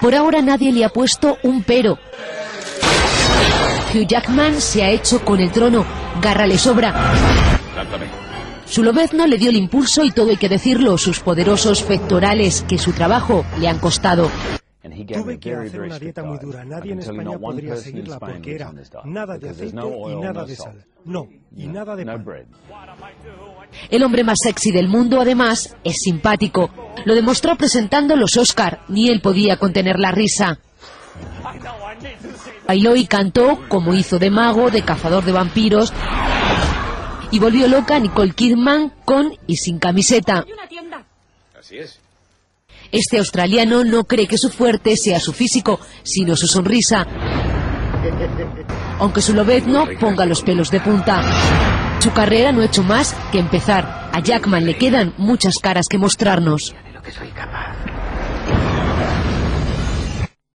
Por ahora nadie le ha puesto un pero. Hugh Jackman se ha hecho con el trono. Garra le sobra. Su lobezno le dio el impulso y todo hay que decirlo, sus poderosos pectorales que su trabajo le han costado. Tuve que hacer una dieta muy dura. Nadie en España podría seguirla porque era nada de aceite y nada de sal. No, y nada de pan. El hombre más sexy del mundo, además, es simpático. Lo demostró presentando los Oscar. Ni él podía contener la risa. Bailó y cantó como hizo de mago, de cazador de vampiros. Y volvió loca a Nicole Kidman con y sin camiseta. Así es. Este australiano no cree que su fuerte sea su físico, sino su sonrisa. Aunque su lobezno ponga los pelos de punta. Su carrera no ha hecho más que empezar. A Jackman le quedan muchas caras que mostrarnos. Lo que soy.